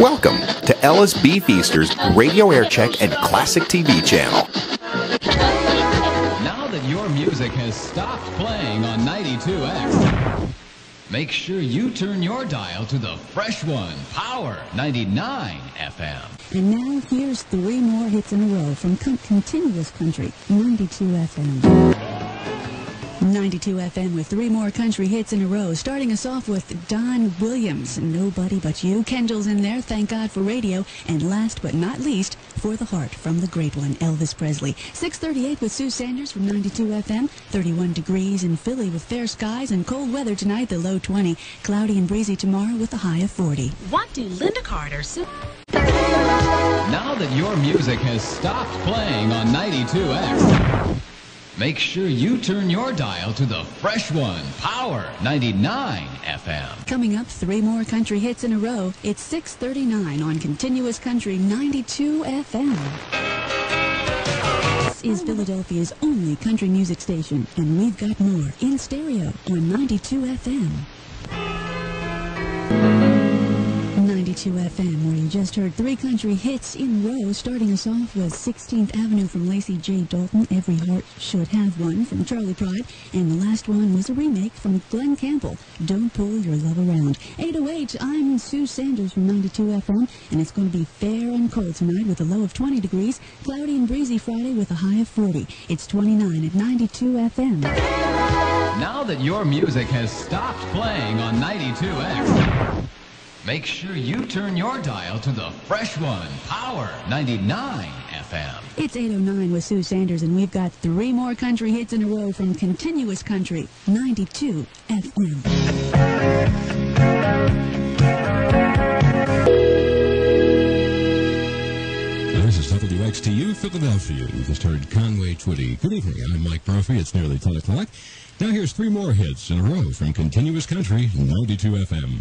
Welcome to Ellis B. Feaster's Radio Air Check and Classic TV channel. Now that your music has stopped playing on 92X, make sure you turn your dial to the fresh one, Power 99 FM. And now here's three more hits in a row from con- Continuous Country, 92 FM. 92 FM with three more country hits in a row, starting us off with Don Williams, Nobody But You. Kendalls in there, thank God for radio. And last but not least, For the Heart from the great one, Elvis Presley. 638 with Sue Sanders from 92 FM, 31 degrees in Philly with fair skies and cold weather tonight, the low 20. Cloudy and breezy tomorrow with a high of 40. What do Linda Carter, Sue? Now that your music has stopped playing on 92X, make sure you turn your dial to the fresh one, Power 99 FM. Coming up, three more country hits in a row. It's 639 on Continuous Country 92 FM. This is Philadelphia's only country music station, and we've got more in stereo on 92 FM. 92 FM, where you just heard three country hits in a row. Starting us off was 16th Avenue from Lacy J. Dalton, Every Heart Should Have One from Charley Pride, and the last one was a remake from Glen Campbell, Don't Pull Your Love Around. 808, I'm Sue Sanders from 92 FM, and it's going to be fair and cold tonight with a low of 20 degrees, cloudy and breezy Friday with a high of 40. It's 29 at 92 FM. Now that your music has stopped playing on 92X, make sure you turn your dial to the fresh one, Power 99 FM. It's 809 with Sue Sanders, and we've got three more country hits in a row from Continuous Country 92 FM. This is WXTU Philadelphia. You just heard Conway Twitty. Good evening. I'm Mike Brophy. It's nearly 10 o'clock. Now here's three more hits in a row from Continuous Country 92 FM.